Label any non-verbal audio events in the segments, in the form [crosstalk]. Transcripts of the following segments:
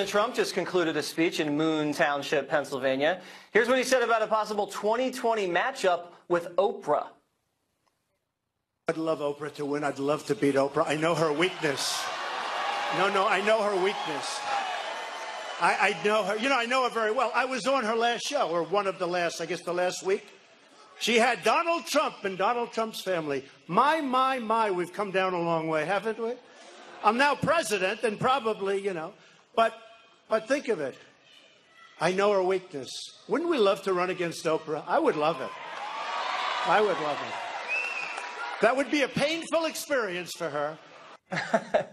President Trump just concluded a speech in Moon Township, Pennsylvania. Here's what he said about a possible 2020 matchup with Oprah. I'd love Oprah to win. I'd love to beat Oprah. I know her weakness. No, no, I know her weakness. I, I know her. You know, I know her very well. I was on her last show, or one of the last, I guess the last week. She had Donald Trump and Donald Trump's family. My, my, my, we've come down a long way, haven't we? I'm now president, and probably, you know, but, but think of it. I know her weakness. Wouldn't we love to run against Oprah? I would love it. I would love it. That would be a painful experience for her. [laughs]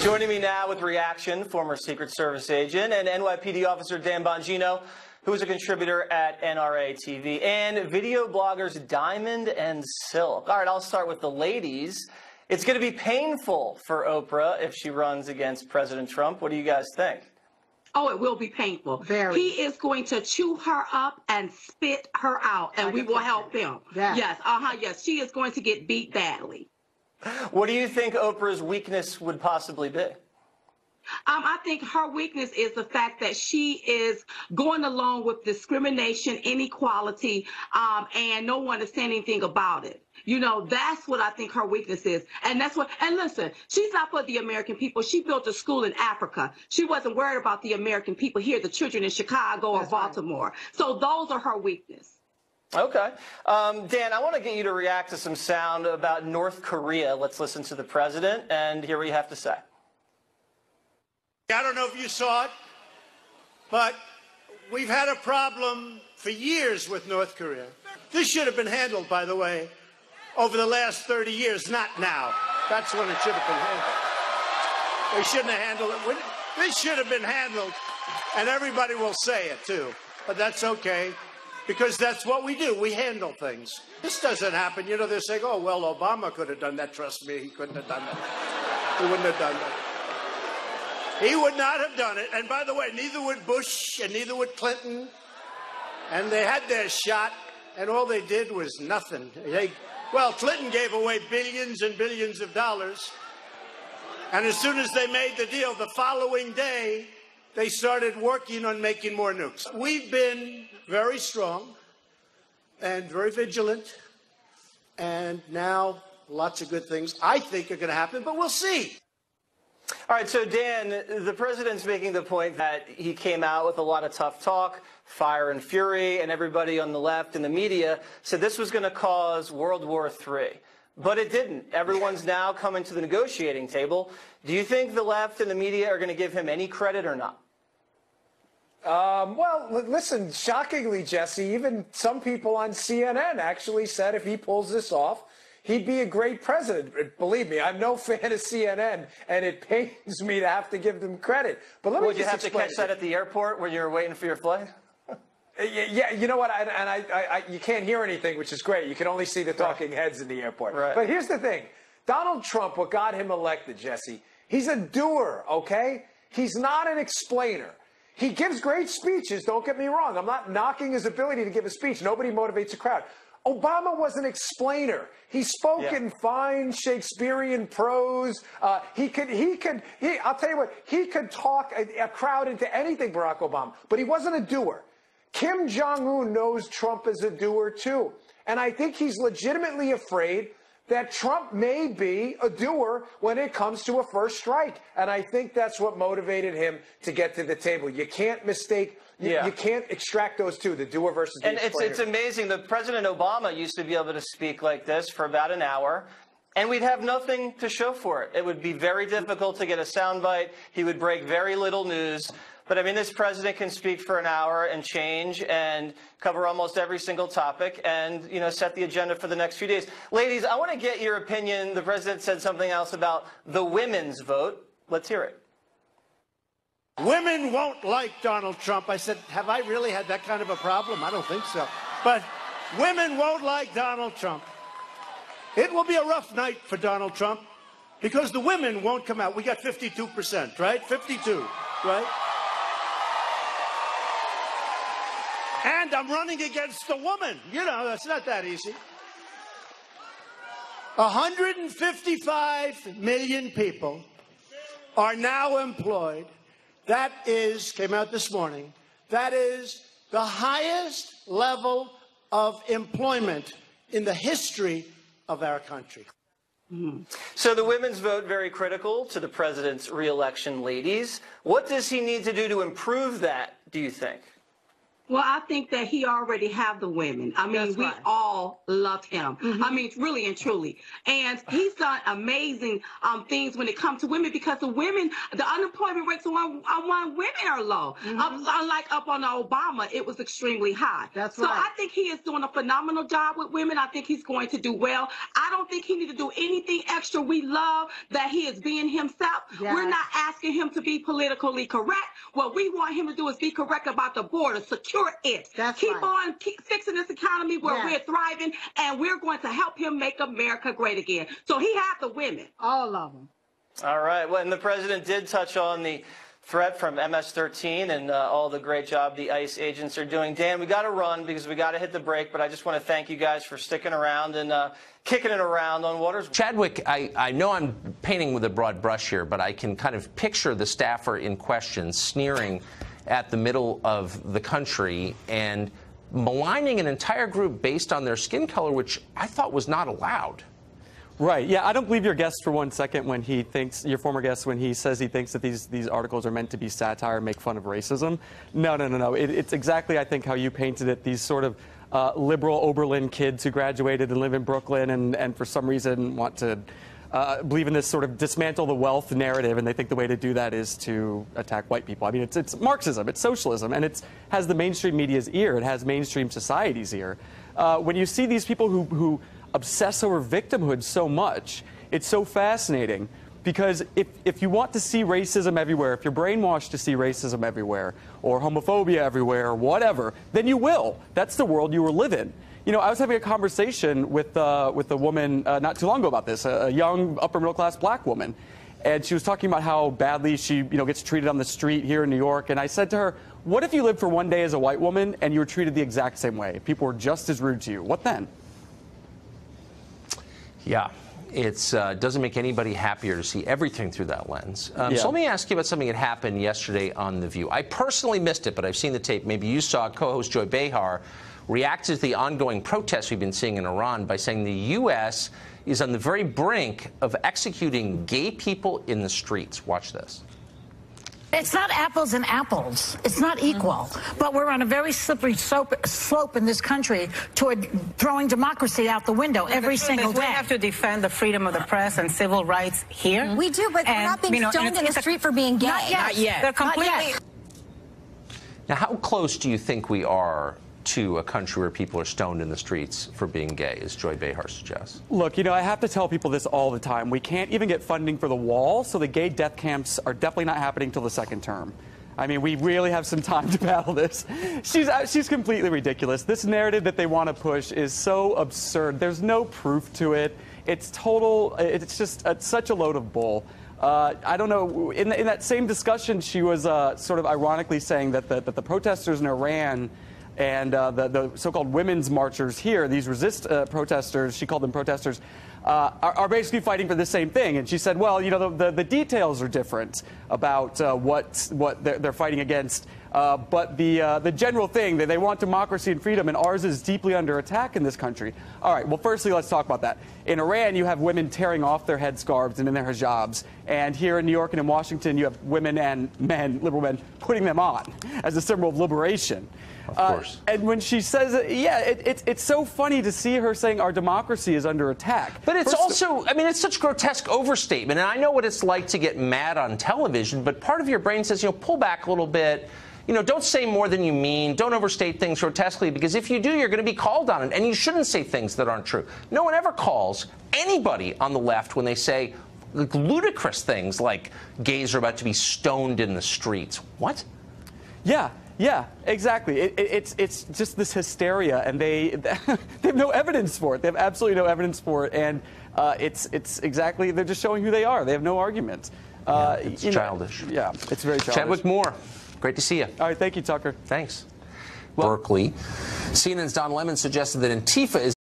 Joining me now with reaction, former Secret Service agent and NYPD officer Dan Bongino, who is a contributor at NRA TV, and video bloggers Diamond and Silk. All right, I'll start with the ladies. It's going to be painful for Oprah if she runs against President Trump. What do you guys think? Oh, it will be painful. Very. He is going to chew her up and spit her out, and we will help him. Yeah. Yes, uh huh. Yes, she is going to get beat badly. What do you think Oprah's weakness would possibly be? Um, I think her weakness is the fact that she is going along with discrimination, inequality, um, and no one is saying anything about it. You know, that's what I think her weakness is. And that's what, and listen, she's not for the American people. She built a school in Africa. She wasn't worried about the American people here, the children in Chicago or That's right. Baltimore. So those are her weakness. Okay. Um, Dan, I want to get you to react to some sound about North Korea. Let's listen to the president and hear what you have to say. I don't know if you saw it, but we've had a problem for years with North Korea. This should have been handled, by the way, over the last 30 years, not now. That's when it should have been handled. They shouldn't have handled it. This should have been handled, and everybody will say it too. But that's okay, because that's what we do. We handle things. This doesn't happen. You know, they're saying, oh, well, Obama could have done that. Trust me, he couldn't have done that. He wouldn't have done that. He would not have done it. And by the way, neither would Bush and neither would Clinton. And they had their shot, and all they did was nothing. They, well, Clinton gave away billions and billions of dollars. And as soon as they made the deal, the following day, they started working on making more nukes. We've been very strong and very vigilant. And now lots of good things I think are going to happen, but we'll see. All right, so Dan, the president's making the point that he came out with a lot of tough talk, fire and fury, and everybody on the left and the media said this was going to cause World War III. But it didn't. Everyone's now coming to the negotiating table. Do you think the left and the media are going to give him any credit or not? Um, well, li- listen, shockingly, Jesse, even some people on CNN actually said if he pulls this off, he'd be a great president. Believe me, I'm no fan of CNN, and it [laughs] pains me to have to give them credit. But let me Would you have to catch that at the airport when you were waiting for your flight? [laughs] Yeah, you know what? I, and I, I, I, you can't hear anything, which is great. You can only see the talking heads in the airport. Right. But here's the thing: Donald Trump, what got him elected, Jesse? He's a doer. Okay, he's not an explainer. He gives great speeches. Don't get me wrong. I'm not knocking his ability to give a speech. Nobody motivates a crowd. Obama was an explainer. He spoke Yeah. in fine Shakespearean prose. Uh, he could, he could, he, I'll tell you what, he could talk a, a crowd into anything, Barack Obama, but he wasn't a doer. Kim Jong un knows Trump is a doer too. And I think he's legitimately afraid that Trump may be a doer when it comes to a first strike. And I think that's what motivated him to get to the table. You can't mistake, you, Yeah. you can't extract those two, the doer versus the And it's, it's amazing. The President Obama used to be able to speak like this for about an hour, and we'd have nothing to show for it. It would be very difficult to get a soundbite. He would break very little news. But I mean, this president can speak for an hour and change and cover almost every single topic and, you know, set the agenda for the next few days. Ladies, I want to get your opinion. The president said something else about the women's vote. Let's hear it. Women won't like Donald Trump. I said, Have I really had that kind of a problem? I don't think so. But women won't like Donald Trump. It will be a rough night for Donald Trump because the women won't come out. We got 52%, right? 52, right? And I'm running against a woman. You know, that's not that easy. 155 million people are now employed. That is, came out this morning, that is the highest level of employment in the history of our country. Hmm. So the women's vote very critical to the president's reelection, ladies. What does he need to do to improve that, do you think? Well, I think that he already have the women. I mean, That's we right. all love him. I mean, really and truly. And he's done amazing um, things when it comes to women because the women, the unemployment rates among, among women are low. Um, unlike up on Obama, it was extremely high. That's so right. I think he is doing a phenomenal job with women. I think he's going to do well. I don't think he needs to do anything extra. We love that he is being himself. Yes. We're not asking him to be politically correct. What we want him to do is be correct about the border, secure it. That's keep right. on keep fixing this economy where Yes. we're thriving, and we're going to help him make America great again. So he had the women. All of them. All right. Well, and the president did touch on the threat from MS-13 and uh, all the great job the ICE agents are doing. Dan, we got to run because we got to hit the break. But I just want to thank you guys for sticking around and uh, kicking it around on Watters. Chadwick, I, I know I'm painting with a broad brush here, but I can kind of picture the staffer in question sneering at the middle of the country and maligning an entire group based on their skin color, which I thought was not allowed. Right. Yeah, I don't believe your guest for one second when he thinks your former guest when he says he thinks that these these articles are meant to be satire, make fun of racism. No, no, no, no. It, it's exactly I think how you painted it. These sort of uh, liberal Oberlin kids who graduated and live in Brooklyn and and for some reason want to. Uh, believe in this sort of dismantle the wealth narrative, and they think the way to do that is to attack white people. I mean, it's, it's Marxism, it's socialism, and it has the mainstream media's ear, it has mainstream society's ear. Uh, when you see these people who, who obsess over victimhood so much. It's so fascinating because if, if you want to see racism everywhere, if you're brainwashed to see racism everywhere, or homophobia everywhere, or whatever, then you will. That's the world you will live in. You know, I was having a conversation with, uh, with a woman uh, not too long ago about this, a, a young upper middle class black woman. And she was talking about how badly she, you know, gets treated on the street here in New York. And I said to her, "What if you lived for one day as a white woman and you were treated the exact same way? People were just as rude to you. What then?" Yeah. It uh, doesn't make anybody happier to see everything through that lens. Um, Yeah. So let me ask you about something that happened yesterday on The View. I personally missed it, but I've seen the tape. Maybe you saw co host Joy Behar reacted to the ongoing protests we've been seeing in Iran by saying the U.S. is on the very brink of executing gay people in the streets. Watch this. It's not apples and apples. It's not equal. But we're on a very slippery slope, slope in this country toward throwing democracy out the window every The single day. We have to defend the freedom of the press and civil rights here. We do, but we're not being you know, stoned in the street for being gay. Not yet. Not yet. They're completely. Now, how close do you think we are to a country where people are stoned in the streets for being gay, as Joy Behar suggests? Look, you know, I have to tell people this all the time. We can't even get funding for the wall, so the gay death camps are definitely not happening till the second term. I mean, we really have some time [laughs] to battle this. She's, uh, she's completely ridiculous. This narrative that they want to push is so absurd. There's no proof to it. It's total, it's just it's such a load of bull. Uh, I don't know. In, in that same discussion, she was uh, sort of ironically saying that the, that the protesters in Iran and uh, the, the so-called women's marchers here, these resist uh, protesters, she called them protesters, uh, are, are basically fighting for the same thing. And she said, well, you know, the, the, the details are different about uh, what, what they're, they're fighting against. Uh, but the, uh, the general thing, that they want democracy and freedom, and ours is deeply under attack in this country. All right, well, firstly, let's talk about that. In Iran, you have women tearing off their headscarves and in their hijabs. And here in New York and in Washington, you have women and men, liberal men, putting them on as a symbol of liberation. Of Uh, course. and when she says, yeah, it, it, it's so funny to see her saying our democracy is under attack. But it's First- also, I mean, it's such grotesque overstatement. And I know what it's like to get mad on television, but part of your brain says, you know, pull back a little bit. You know, don't say more than you mean. Don't overstate things grotesquely, because if you do, you're going to be called on it. And you shouldn't say things that aren't true. No one ever calls anybody on the left when they say like, ludicrous things like gays are about to be stoned in the streets. What? Yeah, yeah, exactly. It, it, it's it's just this hysteria, and they [laughs] they have no evidence for it. They have absolutely no evidence for it, and uh, it's it's exactly they're just showing who they are. They have no argument. Uh, Yeah, it's you know, childish. yeah, it's very childish. Chadwick Moore, great to see you. All right, thank you, Tucker. Thanks. Berkeley. CNN's Don Lemon suggested that Antifa is